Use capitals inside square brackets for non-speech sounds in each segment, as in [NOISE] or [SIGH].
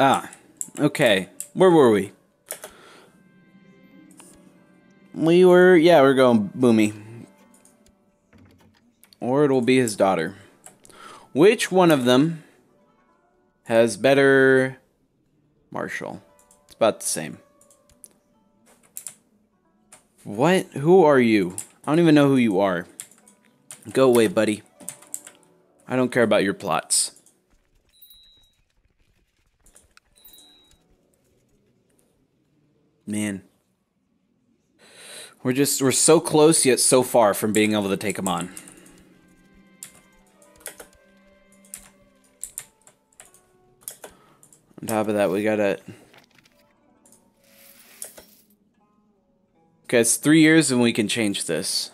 Ah, okay. Where were we? We were, yeah, we're going Bumi. Or it'll be his daughter. Which one of them has better martial? It's about the same. What? Who are you? I don't even know who you are. Go away, buddy. I don't care about your plots. Man. We're just, we're so close yet so far from being able to take them on. On top of that, we gotta... Okay, it's three years and we can change this.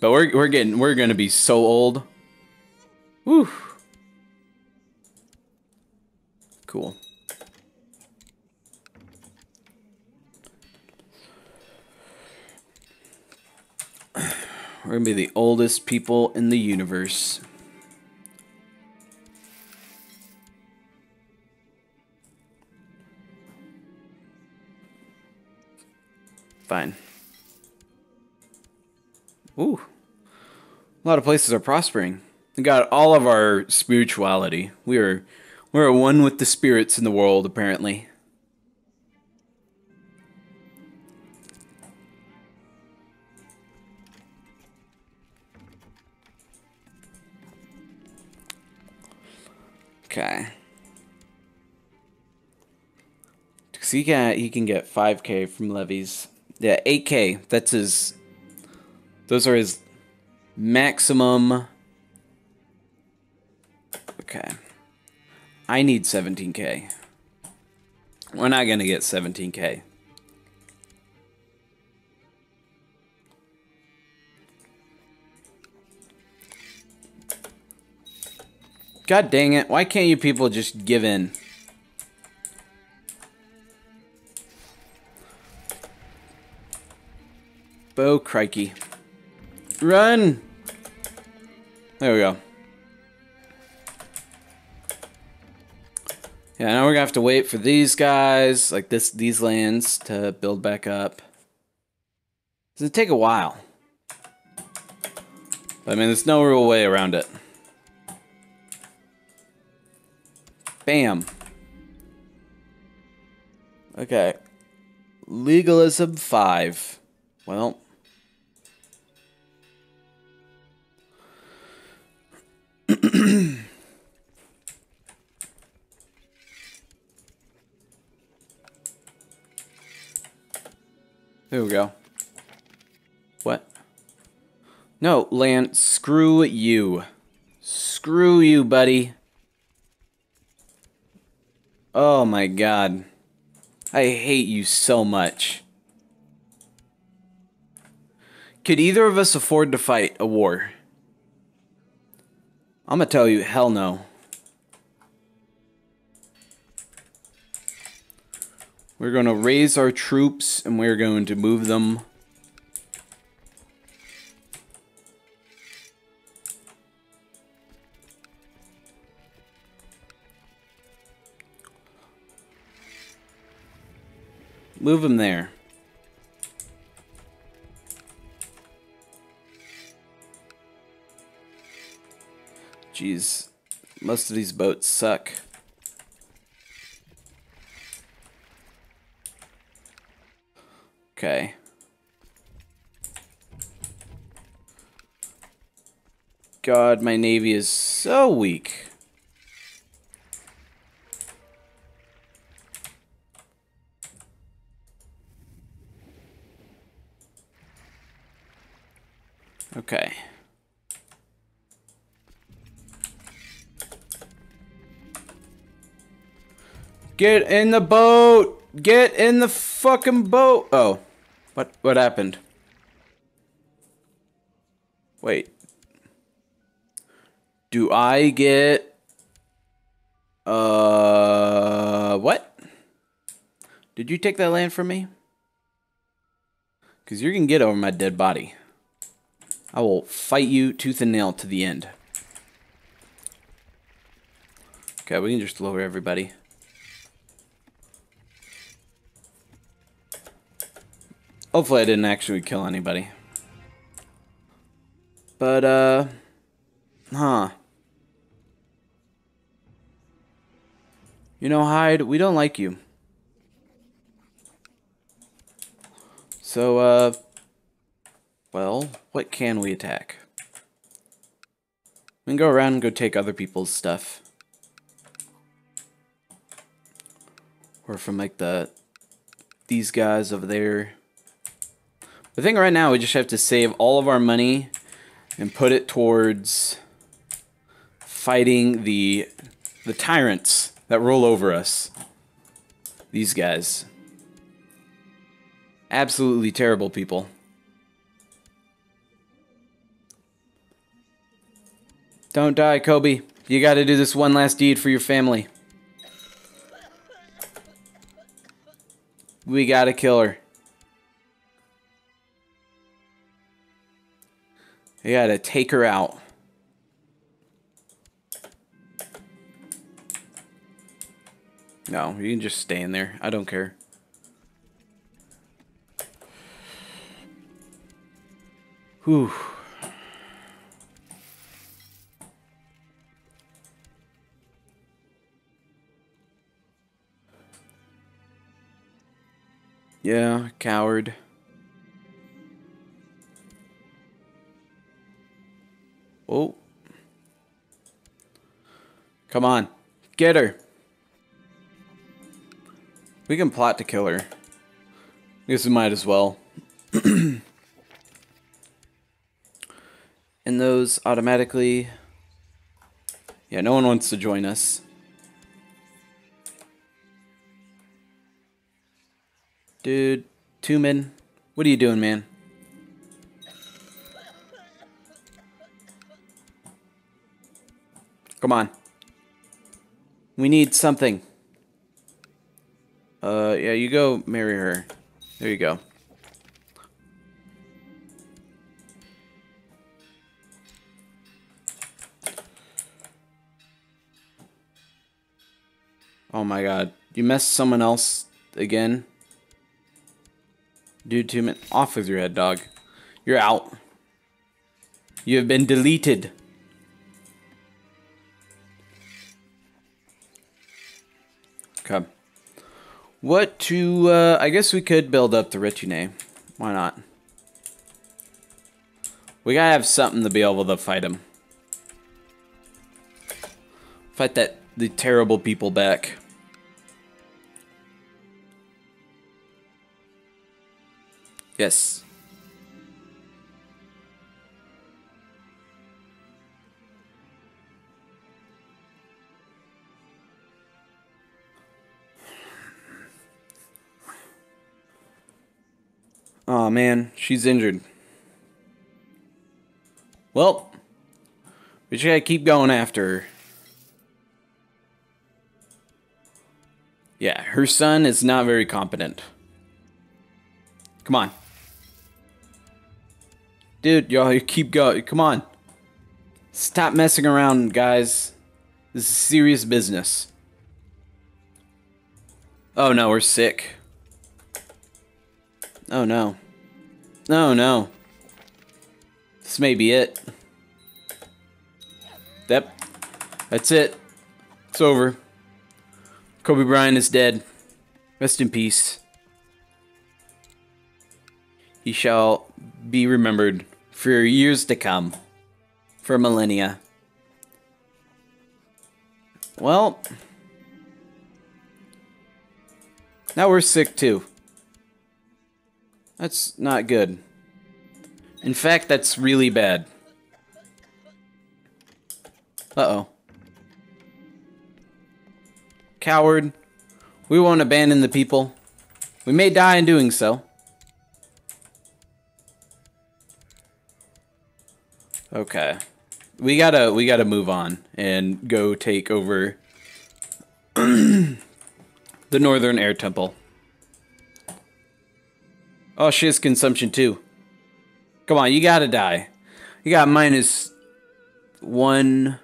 But we're, we're getting, we're gonna be so old. Whew. Cool. We're gonna be the oldest people in the universe. Fine. Ooh. A lot of places are prospering. We got all of our spirituality. We are we're one with the spirits in the world, apparently. Okay. Cause he can he can get 5k from levies. Yeah, 8k. That's his. Those are his maximum. Okay. I need 17k. We're not gonna get 17k. God dang it. Why can't you people just give in? Bo crikey. Run! There we go. Yeah, now we're gonna have to wait for these guys, like this, these lands, to build back up. It's gonna take a while. But, I mean, there's no real way around it. Bam. Okay. Legalism 5. Well. [CLEARS THROAT] there we go. What? No, Lan, screw you. Screw you, buddy. Oh my god. I hate you so much. Could either of us afford to fight a war? I'm gonna tell you, hell no. We're gonna raise our troops and we're going to move them Move him there. Jeez, most of these boats suck. Okay. God, my navy is so weak. Get in the boat! Get in the fucking boat! Oh. What what happened? Wait. Do I get uh what? Did you take that land from me? Cuz you're to get over my dead body. I will fight you tooth and nail to the end. Okay, we can just lower everybody. Hopefully I didn't actually kill anybody. But, uh... Huh. You know, Hide, we don't like you. So, uh... Well, what can we attack? We can go around and go take other people's stuff. Or from, like, the... These guys over there. The thing right now, we just have to save all of our money and put it towards fighting the the tyrants that roll over us. These guys. Absolutely terrible people. Don't die, Kobe. You gotta do this one last deed for your family. We gotta kill her. I gotta take her out. No, you can just stay in there. I don't care. Whew. Yeah, coward. Oh. Come on. Get her. We can plot to kill her. I guess we might as well. [CLEARS THROAT] and those automatically... Yeah, no one wants to join us. Dude, Tumen, what are you doing, man? On. We need something. Uh, yeah, you go marry her. There you go. Oh my god. You messed someone else again? Dude, two minutes. Off with your head, dog. You're out. You have been deleted. Okay. What to, uh, I guess we could build up the Ritsune. Why not? We gotta have something to be able to fight him. Fight that, the terrible people back. Yes. Oh man, she's injured. Well, we just gotta keep going after her. Yeah, her son is not very competent. Come on. Dude, y'all, you keep going. Come on. Stop messing around, guys. This is serious business. Oh no, we're sick. Oh no. Oh no. This may be it. Yep. That's it. It's over. Kobe Bryant is dead. Rest in peace. He shall be remembered for years to come. For millennia. Well. Now we're sick too. That's not good. In fact, that's really bad. Uh-oh. Coward. We won't abandon the people. We may die in doing so. Okay. We gotta we gotta move on and go take over [CLEARS THROAT] the Northern Air Temple. Oh, she has consumption too. Come on, you gotta die. You got minus one.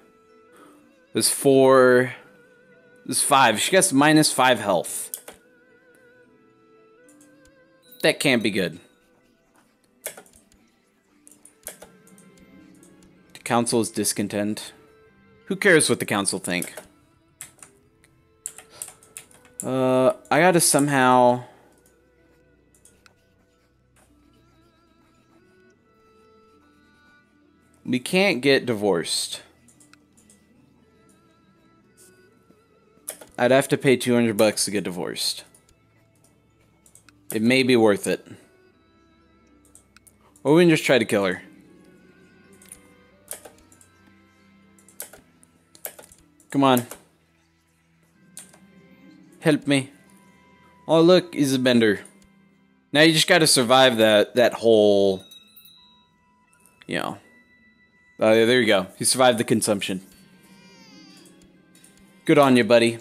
There's four. There's five. She gets minus five health. That can't be good. The council is discontent. Who cares what the council think? Uh, I gotta somehow... We can't get divorced. I'd have to pay 200 bucks to get divorced. It may be worth it. Or we can just try to kill her. Come on. Help me. Oh, look, he's a bender. Now you just gotta survive that, that whole... You know. Uh, there you go. He survived the consumption. Good on you, buddy.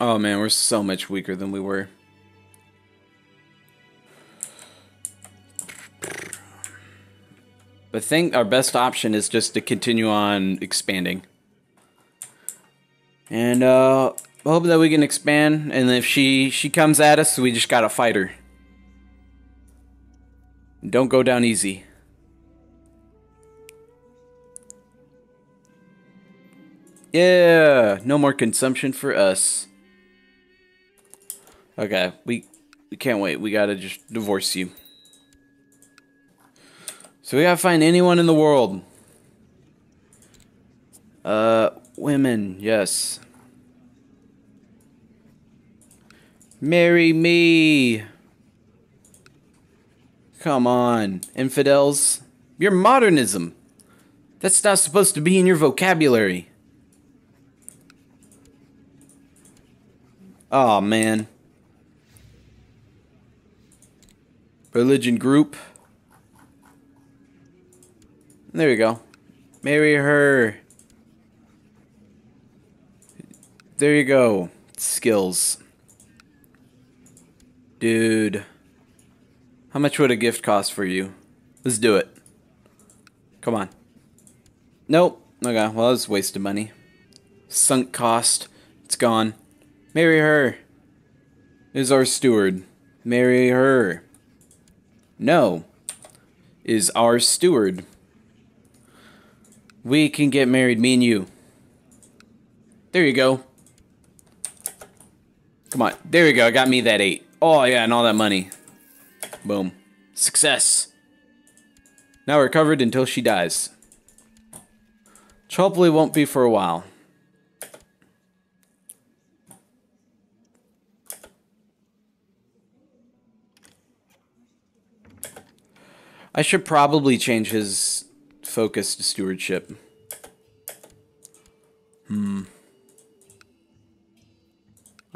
Oh man, we're so much weaker than we were. I think our best option is just to continue on expanding. And uh hope that we can expand and if she she comes at us, we just got to fight her. Don't go down easy. Yeah, no more consumption for us. Okay, we we can't wait. We gotta just divorce you. So we gotta find anyone in the world. Uh, women, yes. Marry me. Come on, infidels. You're modernism. That's not supposed to be in your vocabulary. Oh man. Religion group. There you go. Marry her. There you go. Skills. Dude. How much would a gift cost for you? Let's do it. Come on. Nope. Okay, well, that it's wasted money. Sunk cost. It's gone. Marry her. Is our steward. Marry her. No. Is our steward. We can get married, me and you. There you go. Come on. There you go. I got me that eight. Oh, yeah, and all that money. Boom. Success. Now we're covered until she dies. Hopefully won't be for a while. I should probably change his focus to stewardship. Hmm.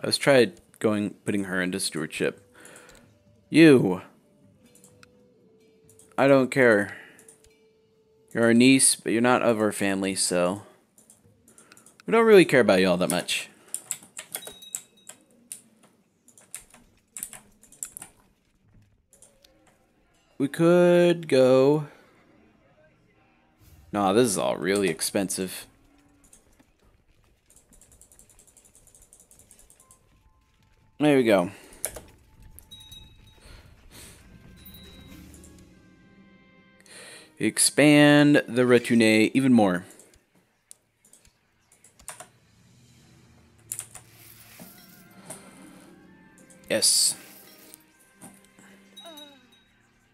Let's try going putting her into stewardship. You. I don't care. You're our niece, but you're not of our family, so we don't really care about you all that much. We could go... No, this is all really expensive. There we go. Expand the Retune even more. Yes.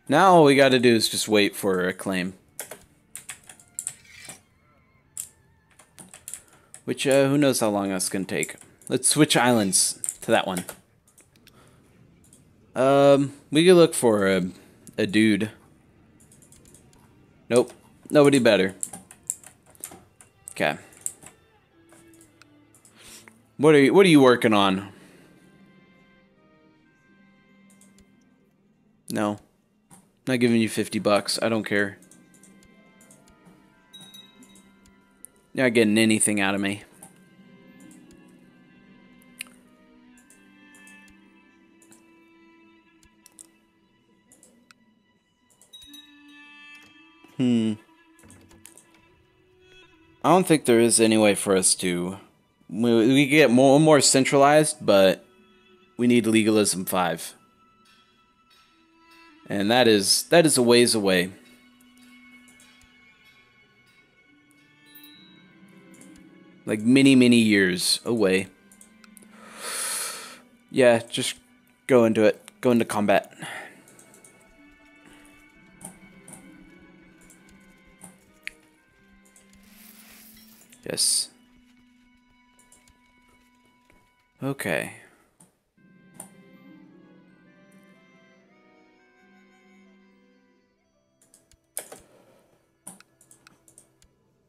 Now all we gotta do is just wait for a claim. Which, uh, who knows how long that's gonna take. Let's switch islands to that one. Um, we could look for a, a dude. Nope, nobody better. Okay. What are you, what are you working on? No. Not giving you 50 bucks. I don't care. You're not getting anything out of me. Hmm. I don't think there is any way for us to. We, we get more more centralized, but we need legalism five, and that is that is a ways away. Like many many years away. Yeah, just go into it. Go into combat. Yes. Okay.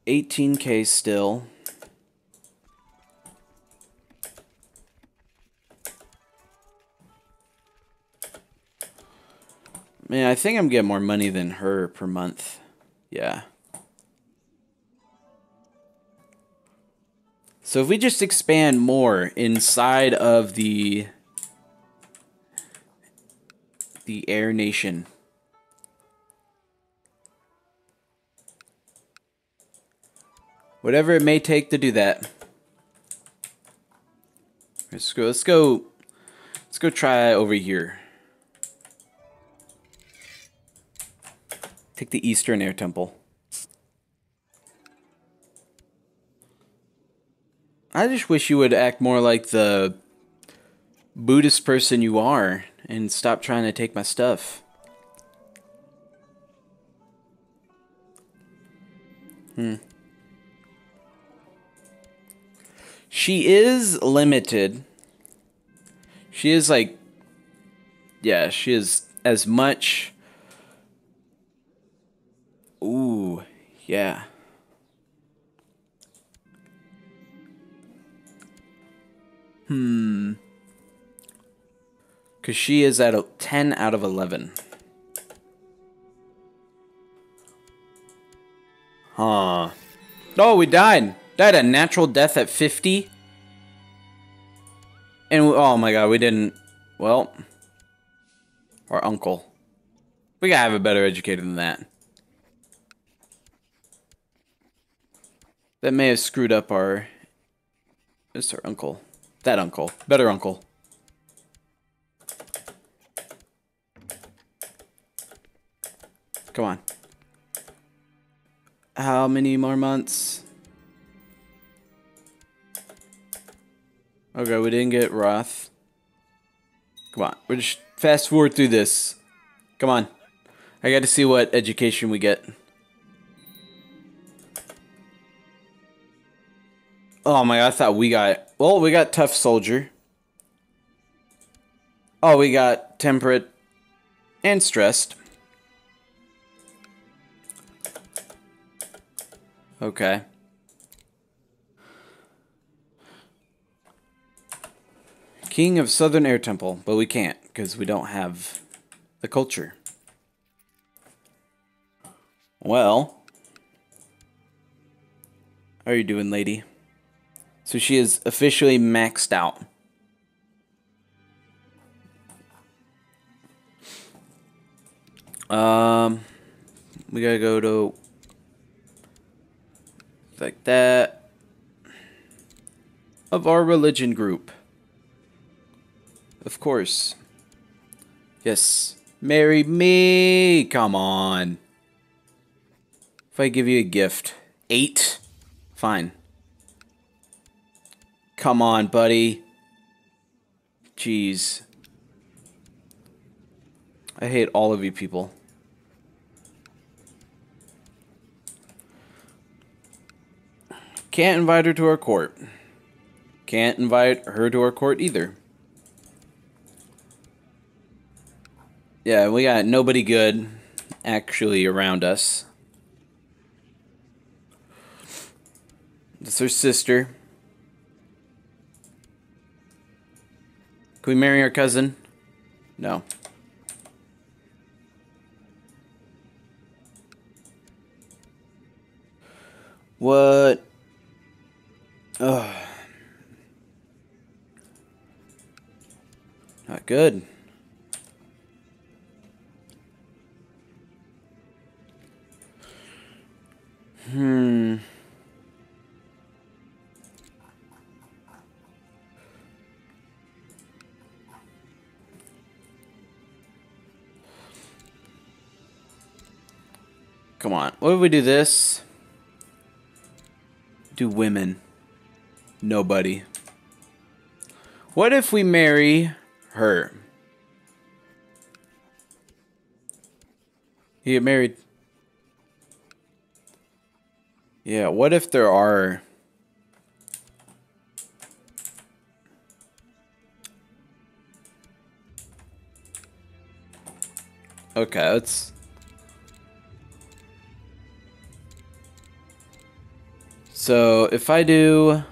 Eighteen K still. Man, I think I'm getting more money than her per month. Yeah. So if we just expand more inside of the the Air Nation. Whatever it may take to do that. Let's go let's go let's go try over here. Take the Eastern Air Temple. I just wish you would act more like the Buddhist person you are and stop trying to take my stuff. Hmm. She is limited. She is like, yeah, she is as much. Ooh, yeah. Hmm. Because she is at a 10 out of 11. Huh. Oh, we died. Died a natural death at 50. And, oh my god, we didn't. Well. Our uncle. We gotta have a better educator than that. That may have screwed up our. It's our uncle. That uncle. Better uncle. Come on. How many more months? Okay, we didn't get Wroth. Come on, we're just fast forward through this. Come on. I got to see what education we get. Oh my god, I thought we got... Well, we got Tough Soldier. Oh, we got Temperate and Stressed. Okay. King of Southern Air Temple, but we can't because we don't have the culture. Well, how are you doing, lady? So she is officially maxed out. Um, we gotta go to like that of our religion group. Of course. Yes. Marry me. Come on. If I give you a gift, eight, fine. Come on, buddy. Jeez. I hate all of you people. Can't invite her to our court. Can't invite her to our court either. Yeah, we got nobody good actually around us. That's her sister. We marry our cousin? No. What? Ugh. Not good. Come on. What if we do this? Do women. Nobody. What if we marry her? You get married. Yeah, what if there are Okay, let's So, if I do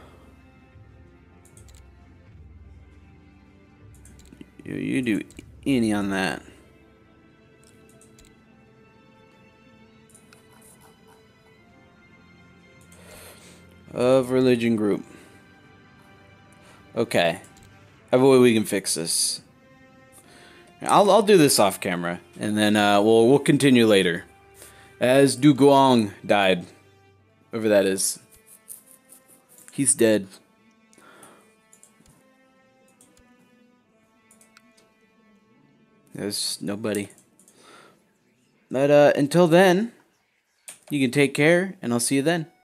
you, do any on that. Of religion group. Okay. Have a way we can fix this. I'll I'll do this off camera, and then uh, we'll we'll continue later. As Du Guang died, whoever that is, he's dead. There's nobody. But uh, until then, you can take care, and I'll see you then.